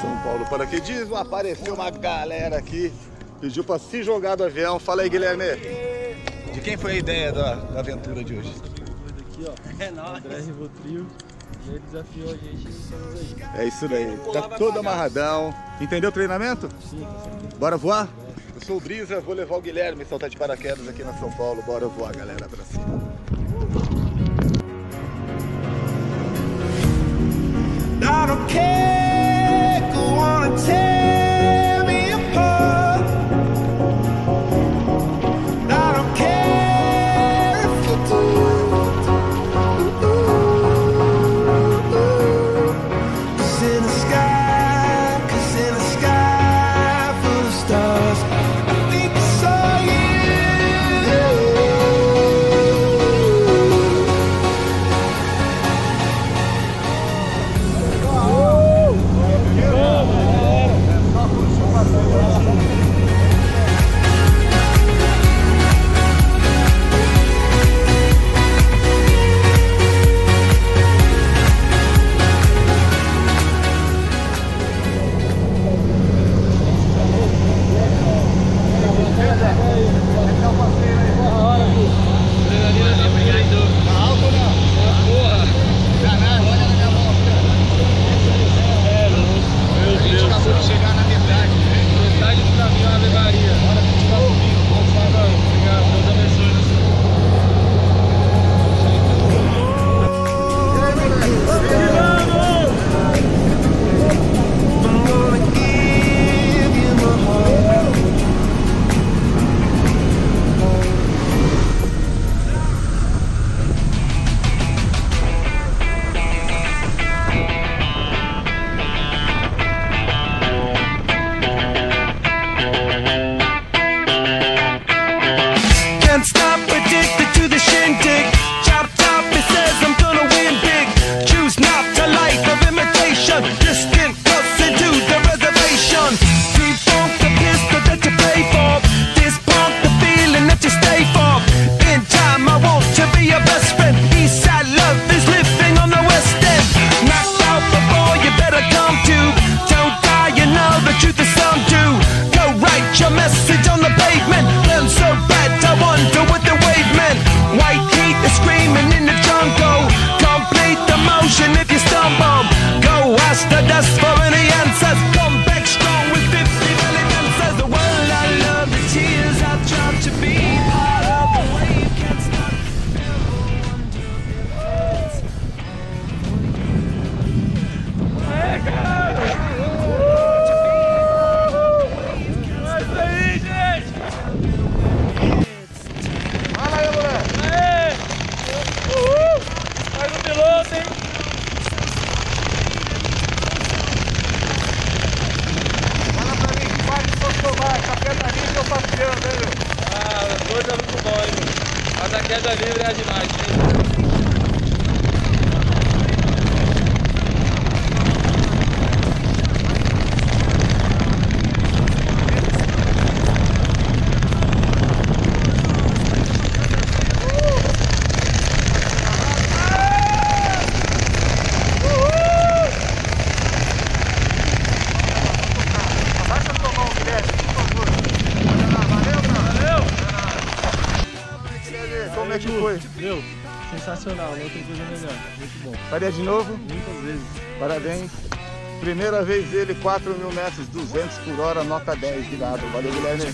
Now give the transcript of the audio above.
São Paulo Paraquedismo, apareceu uma galera aqui, pediu pra se jogar do avião. Fala aí, Guilherme. De quem foi a ideia da, da aventura de hoje? É É isso daí. Tá todo amarradão. Entendeu o treinamento? Sim. Bora voar? Eu sou o Brisa, vou levar o Guilherme saltar de paraquedas aqui na São Paulo. Bora voar, galera, pra cima. queda livre é demais. é que foi? Meu, sensacional, não tem coisa melhor. Muito bom. Faria de novo? Muitas vezes. Parabéns. Primeira vez ele, 4 mil metros, 200 por hora, nota 10, virado. Valeu, Guilherme.